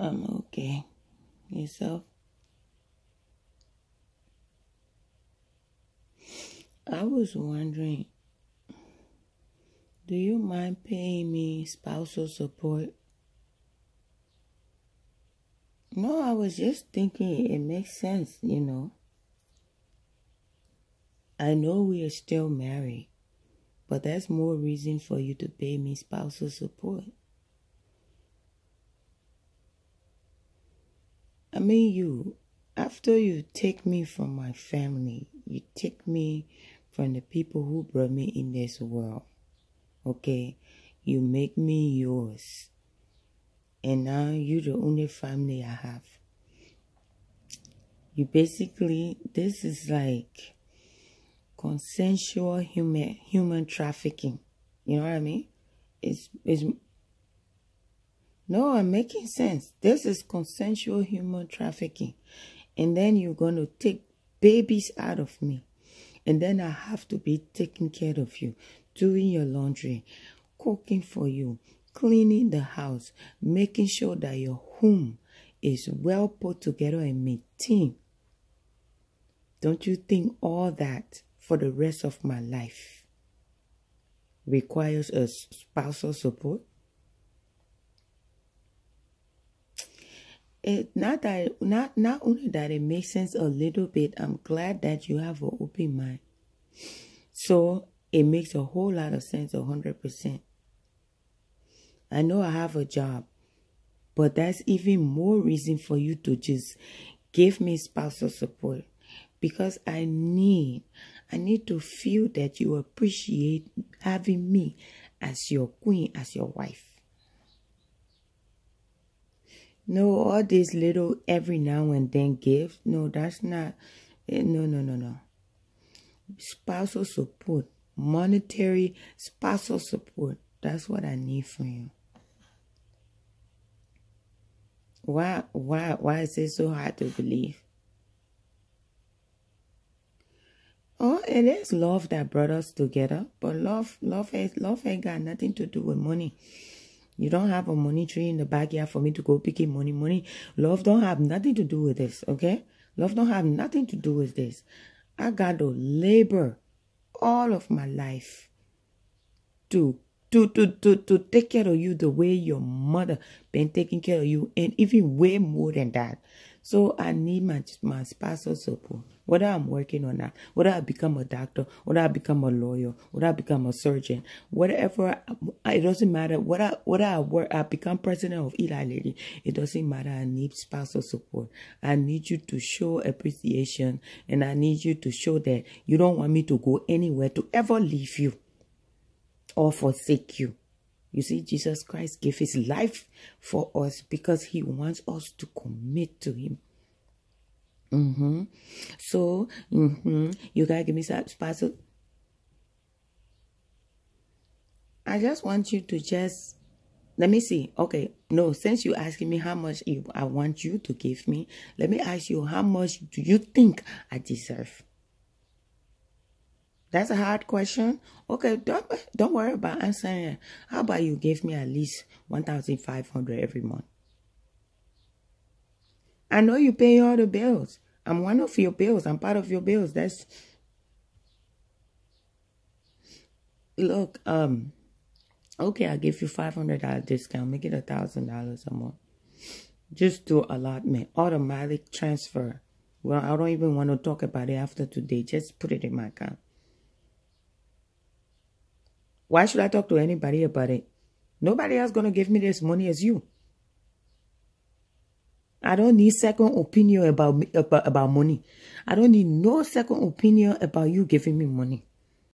I'm okay. Yourself? I was wondering, do you mind paying me spousal support? No, I was just thinking it makes sense, you know. I know we are still married, but that's more reason for you to pay me spousal support. Mean, you, after you take me from my family, you take me from the people who brought me in this world, okay? You make me yours. And now you're the only family I have. You basically, this is like consensual human human trafficking. You know what I mean? It's it's no, I'm making sense. This is consensual human trafficking. And then you're going to take babies out of me. And then I have to be taking care of you, doing your laundry, cooking for you, cleaning the house, making sure that your home is well put together and maintained. Don't you think all that for the rest of my life requires a spousal support? It not that not not only that it makes sense a little bit i'm glad that you have an open mind. So it makes a whole lot of sense 100% i know i have a job but that's even more reason for you to just give me spousal support because i need i need to feel that you appreciate having me as your queen as your wife no, all these little every now and then gifts. No, that's not. Eh, no, no, no, no. Spousal support, monetary spousal support. That's what I need from you. Why, why, why is it so hard to believe? Oh, it is love that brought us together, but love, love, love ain't got nothing to do with money. You don't have a money tree in the backyard for me to go picking money. Money, love don't have nothing to do with this, okay? Love don't have nothing to do with this. I got to labor all of my life to to to to to take care of you the way your mother been taking care of you, and even way more than that. So I need my my spousal support. Whether I'm working or not, whether I become a doctor, whether I become a lawyer, whether I become a surgeon, whatever, it doesn't matter. Whether whether I work, I become president of Eli Lilly. It doesn't matter. I need spousal support. I need you to show appreciation, and I need you to show that you don't want me to go anywhere to ever leave you or forsake you. You see, Jesus Christ gave his life for us because he wants us to commit to him. Mm-hmm. So, mm-hmm, you gotta give me some sponsor. I just want you to just let me see. Okay, no, since you asking me how much you, I want you to give me, let me ask you how much do you think I deserve? That's a hard question. Okay, don't don't worry about answering it. How about you give me at least one thousand five hundred every month? I know you pay all the bills. I'm one of your bills. I'm part of your bills. That's look, um, okay, I'll give you five hundred dollar discount. Make it a thousand dollars a month. Just do allotment, automatic transfer. Well, I don't even want to talk about it after today. Just put it in my account. Why should I talk to anybody about it? Nobody else going to give me this money as you. I don't need second opinion about, about, about money. I don't need no second opinion about you giving me money.